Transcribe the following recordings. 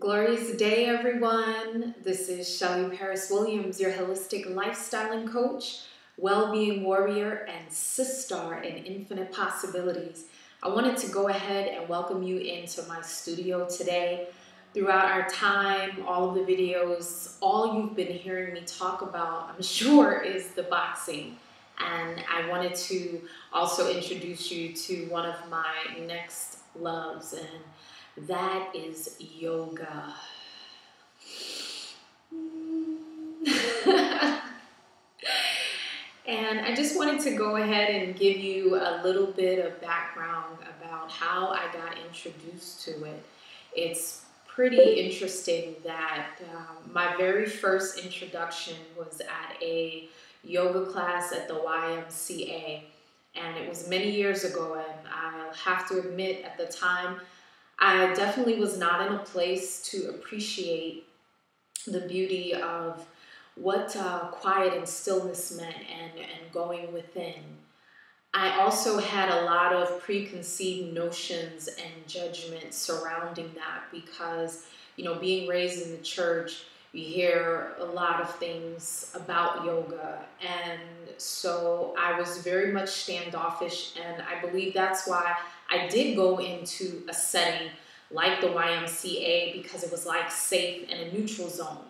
Glorious day, everyone. This is Shelly Paris Williams, your holistic lifestyling coach, well being warrior, and sister in infinite possibilities. I wanted to go ahead and welcome you into my studio today. Throughout our time, all of the videos, all you've been hearing me talk about, I'm sure, is the boxing. And I wanted to also introduce you to one of my next loves and that is yoga. and I just wanted to go ahead and give you a little bit of background about how I got introduced to it. It's pretty interesting that um, my very first introduction was at a yoga class at the YMCA. And it was many years ago, and I'll have to admit at the time I definitely was not in a place to appreciate the beauty of what uh, quiet and stillness meant and, and going within. I also had a lot of preconceived notions and judgments surrounding that because, you know, being raised in the church, you hear a lot of things about yoga. And so I was very much standoffish, and I believe that's why I did go into a setting like the YMCA because it was like safe and a neutral zone.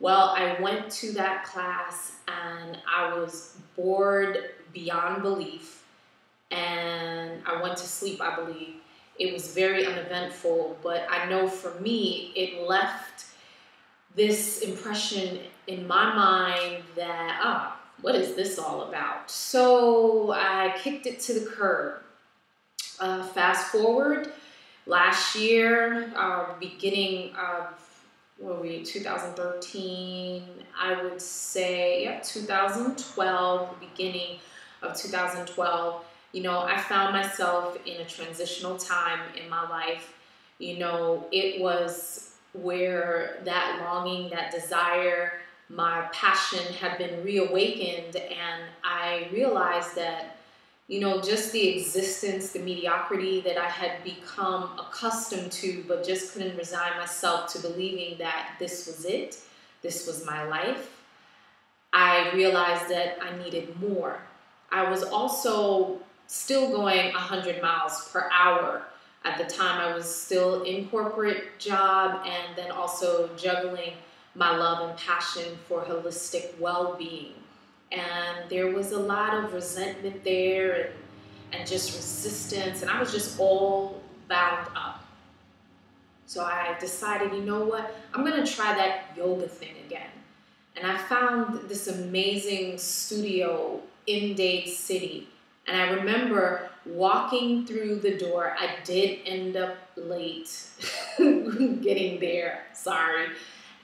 Well, I went to that class and I was bored beyond belief and I went to sleep, I believe. It was very uneventful, but I know for me, it left this impression in my mind that, ah, what is this all about? So I kicked it to the curb. Uh, fast forward. Last year, uh, beginning of what were we 2013 i would say yeah 2012 beginning of 2012 you know i found myself in a transitional time in my life. You know it was where that longing that desire my passion had been reawakened and i realized that you know, just the existence, the mediocrity that I had become accustomed to, but just couldn't resign myself to believing that this was it, this was my life. I realized that I needed more. I was also still going 100 miles per hour. At the time, I was still in corporate job and then also juggling my love and passion for holistic well-being and there was a lot of resentment there and, and just resistance and i was just all bound up. So i decided you know what? I'm going to try that yoga thing again. And i found this amazing studio in dade city. And i remember walking through the door. I did end up late getting there sorry.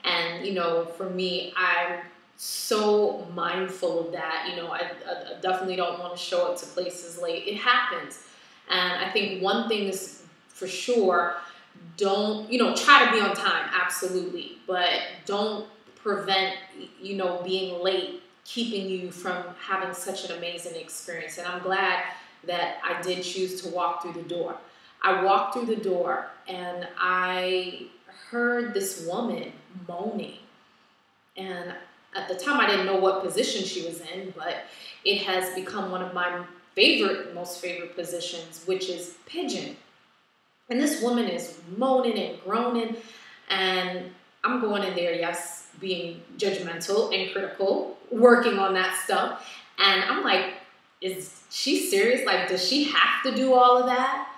And you know for me i'm so mindful of that. You know, I, I, definitely don't want to show up to places late. It happens. And I think one thing is for sure don't, you know, try to be on time, absolutely. But don't prevent, you know, being late keeping you from having such an amazing experience. And I'm glad that I did choose to walk through the door. I walked through the door and I heard this woman moaning. And at the time I didn't know what position she was in, but it has become one of my favorite, most favorite positions, which is pigeon. And this woman is moaning and groaning, and I'm going in there, yes, being judgmental and critical, working on that stuff. And I'm like, is she serious? Like, does she have to do all of that?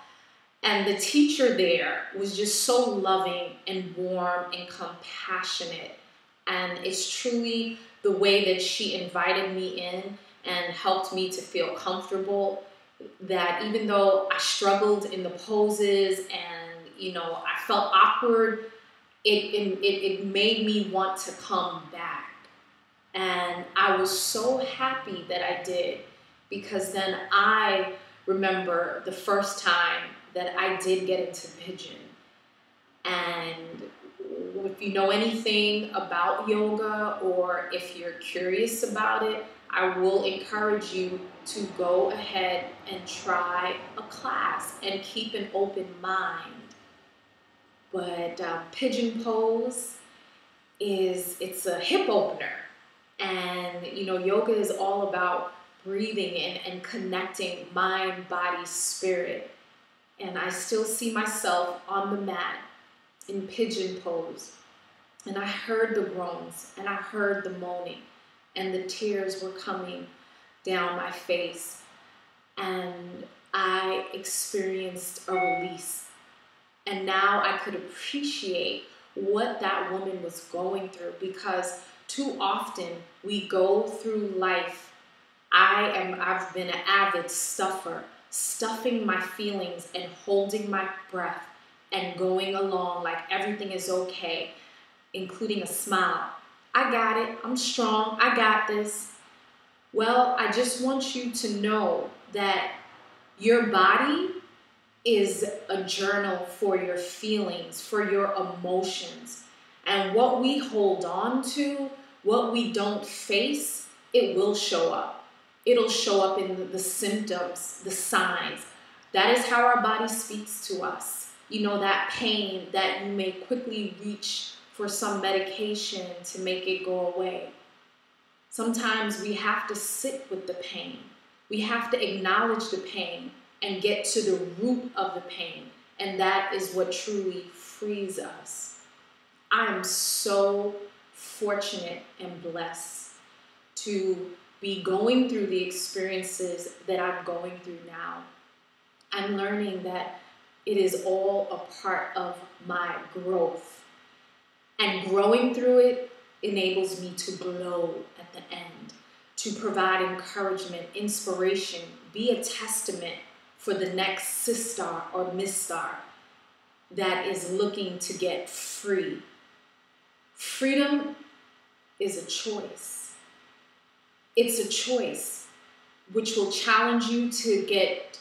And the teacher there was just so loving and warm and compassionate and it's truly the way that she invited me in and helped me to feel comfortable. That even though I struggled in the poses and you know I felt awkward, it, it, it made me want to come back. And I was so happy that I did because then I remember the first time that I did get into pigeon. And if you know anything about yoga or if you're curious about it, I will encourage you to go ahead and try a class and keep an open mind. but um, pigeon pose is it's a hip opener, and you know yoga is all about breathing and, and connecting mind, body, spirit. And I still see myself on the mat in pigeon pose. And I heard the groans and I heard the moaning, and the tears were coming down my face. And I experienced a release. And now I could appreciate what that woman was going through because too often we go through life. I am, I've been an avid stuffer, stuffing my feelings and holding my breath and going along like everything is okay, including a smile. I got it. I'm strong. I got this. Well, I just want you to know that your body is a journal for your feelings, for your emotions. And what we hold on to, what we don't face, it will show up. It'll show up in the, the symptoms, the signs. That is how our body speaks to us. You know, that pain that you may quickly reach for some medication to make it go away. Sometimes we have to sit with the pain. We have to acknowledge the pain and get to the root of the pain. And that is what truly frees us. I am so fortunate and blessed to be going through the experiences that I'm going through now. I'm learning that it is all a part of my growth. And growing through it enables me to glow at the end, to provide encouragement, inspiration, be a testament for the next sister or miss star that is looking to get free. Freedom is a choice. It's a choice which will challenge you to get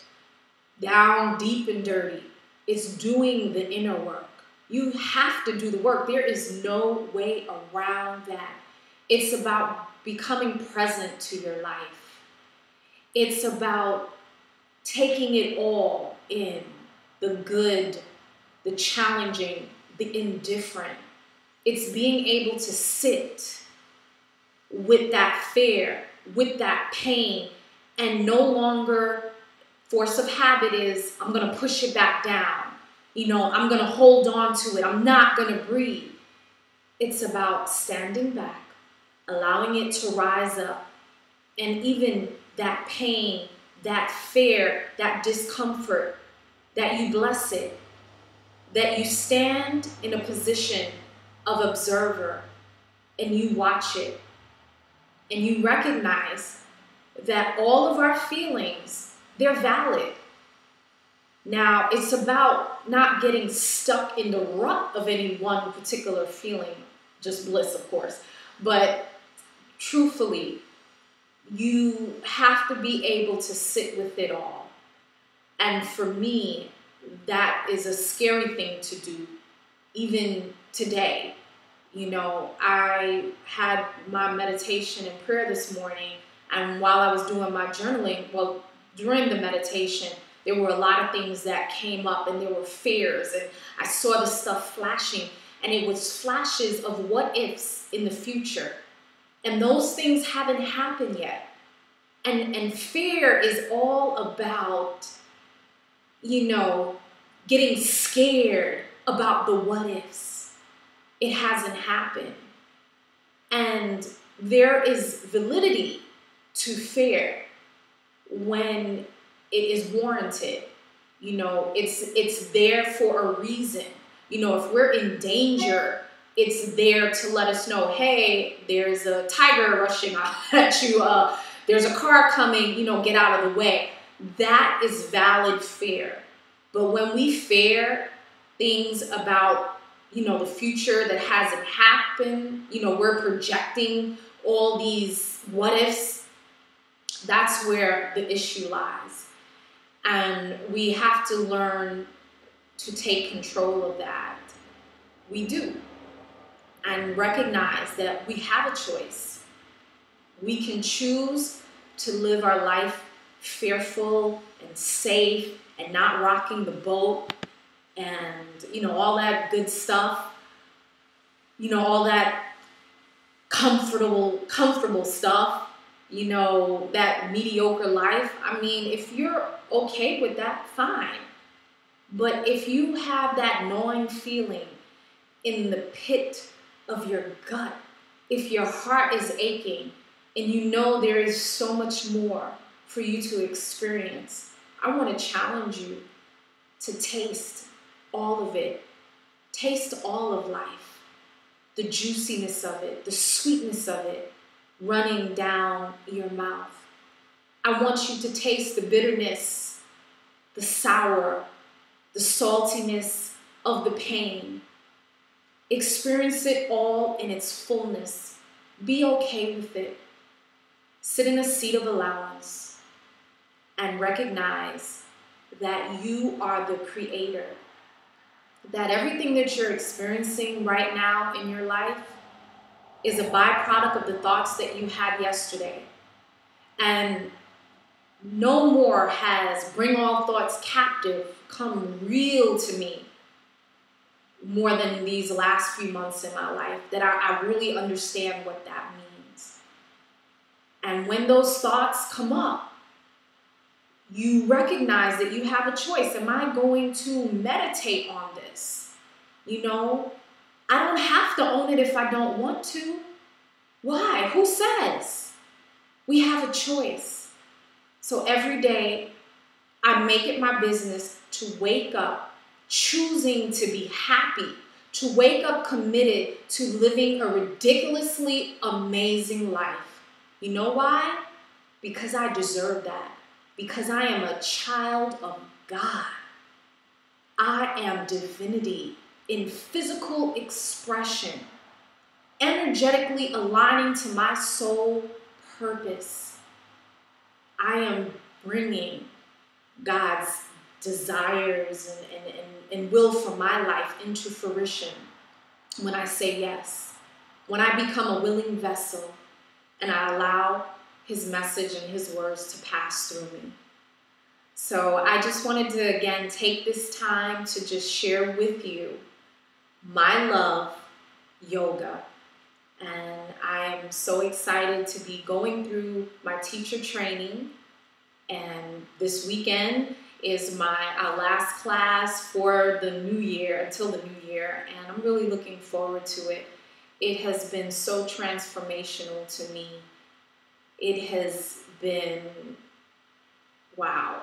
down deep and dirty. It's doing the inner work. You have to do the work. There is no way around that. It's about becoming present to your life. It's about taking it all in the good, the challenging, the indifferent. It's being able to sit with that fear, with that pain, and no longer force of habit is I'm going to push it back down. You know, I'm going to hold on to it. I'm not going to breathe. It's about standing back, allowing it to rise up, and even that pain that fear, that discomfort, that you bless it, that you stand in a position of observer and you watch it and you recognize that all of our feelings, they're valid. Now, it's about not getting stuck in the rut of any one particular feeling, just bliss, of course, but truthfully, you have to be able to sit with it all. And for me, that is a scary thing to do, even today. You know, I had my meditation and prayer this morning, and while I was doing my journaling, well, during the meditation, there were a lot of things that came up, and there were fears, and I saw the stuff flashing, and it was flashes of what ifs in the future and those things haven't happened yet. And, and fear is all about, you know, getting scared about the what ifs. It hasn't happened. And there is validity to fear when it is warranted. You know, it's it's there for a reason. You know, if we're in danger, it's there to let us know, hey, there's a tiger rushing at you, uh, there's a car coming, you know, get out of the way. That is valid fear. But when we fear things about, you know, the future that hasn't happened, you know, we're projecting all these what ifs, that's where the issue lies. And we have to learn to take control of that. We do and recognize that we have a choice. We can choose to live our life fearful and safe and not rocking the boat, and you know all that good stuff you know all that comfortable comfortable stuff you know that mediocre life i mean if you're okay with that fine. But if you have that gnawing feeling in the pit of your gut if your heart is aching and you know there is so much more for you to experience i want to challenge you to taste all of it. Taste all of life. The juiciness of it, the sweetness of it running down your mouth. I want you to taste the bitterness, the sour, the saltiness of the pain. Experience it all in its fullness. Be okay with it. Sit in a seat of allowance and recognize that you are the creator that everything that you're experiencing right now in your life is a byproduct of the thoughts that you had yesterday. And no more has bring all thoughts captive come real to me more than these last few months in my life that I, I really understand what that means. And when those thoughts come up, you recognize that you have a choice. Am I going to meditate on this? You know, I don't have to own it if I don't want to. Why? Who says? We have a choice. So every day, I make it my business to wake up choosing to be happy, to wake up committed to living a ridiculously amazing life. You know why? Because I deserve that because I am a child of God. I am divinity in physical expression, energetically aligning to my soul purpose. I am bringing God's desires and, and, and, and will for my life into fruition when I say yes, when I become a willing vessel and I allow his message and his words to pass through me. So I just wanted to again take this time to just share with you my love yoga. And I'm so excited to be going through my teacher training. And this weekend is my last class for the new year, until the new year. And I'm really looking forward to it. It has been so transformational to me it has been wow.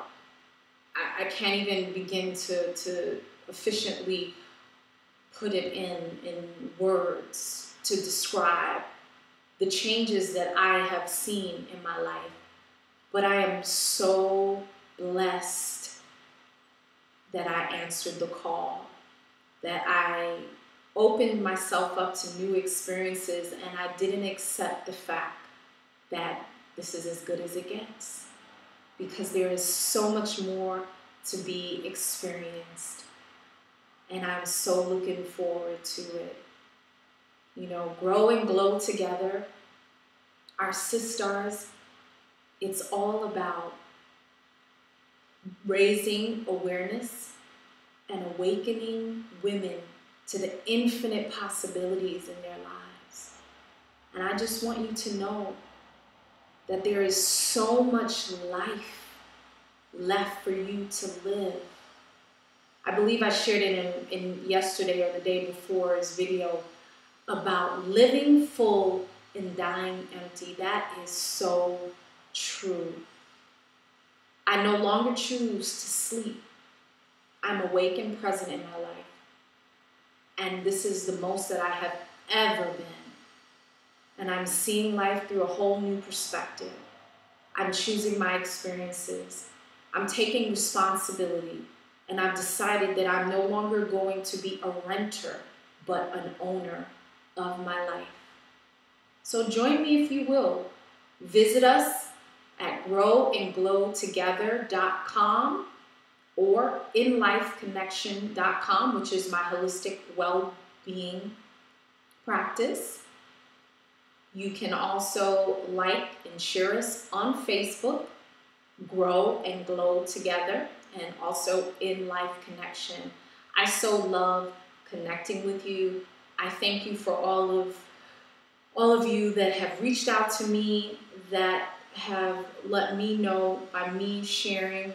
I, I can't even begin to, to efficiently put it in, in words to describe the changes that I have seen in my life. But I am so blessed that I answered the call, that I opened myself up to new experiences and I didn't accept the fact that this is as good as it gets because there is so much more to be experienced. And I'm so looking forward to it. You know, grow and glow together. Our sisters, it's all about raising awareness and awakening women to the infinite possibilities in their lives. And I just want you to know that there is so much life left for you to live. I believe I shared it in, in yesterday or the day before's video about living full and dying empty. That is so true. I no longer choose to sleep. I'm awake and present in my life. And this is the most that I have ever been and I'm seeing life through a whole new perspective. I'm choosing my experiences. I'm taking responsibility. And I've decided that I'm no longer going to be a renter, but an owner of my life. So join me if you will. Visit us at growandglowtogether.com or inlifeconnection.com, which is my holistic well being practice. You can also like and share us on Facebook, Grow and Glow Together, and also in Life Connection. I so love connecting with you. I thank you for all of all of you that have reached out to me that have let me know by me sharing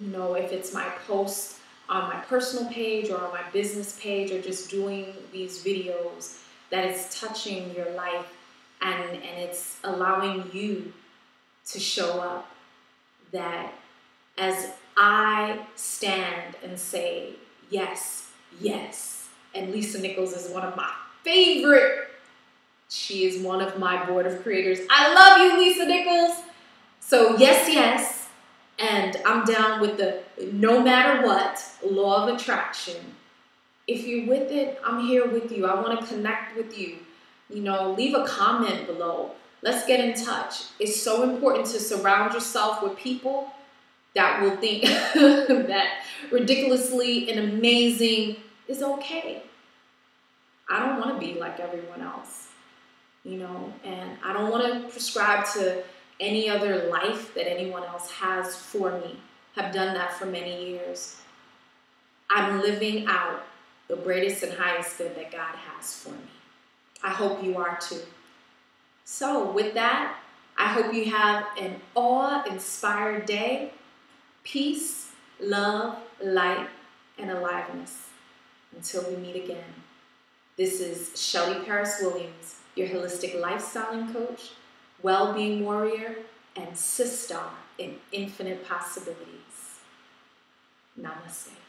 you know if it's my post on my personal page or on my business page or just doing these videos that it's touching your life and and it's allowing you to show up that as I stand and say yes, yes, and Lisa Nichols is one of my favorite. She is one of my board of creators. I love you, Lisa Nichols. So, yes, yes. And I'm down with the no matter what law of attraction. If you're with it, I'm here with you. I want to connect with you. You know, leave a comment below. Let's get in touch. It's so important to surround yourself with people that will think that ridiculously and amazing is okay. I don't want to be like everyone else, you know, and I don't want to prescribe to any other life that anyone else has for me. Have done that for many years. I'm living out the greatest and highest good that God has for me. I hope you are too. So, with that, I hope you have an awe inspired day. Peace, love, light, and aliveness. Until we meet again. This is Shelly Paris Williams, your holistic lifestyling coach, well being warrior, and sister in infinite possibilities. Namaste.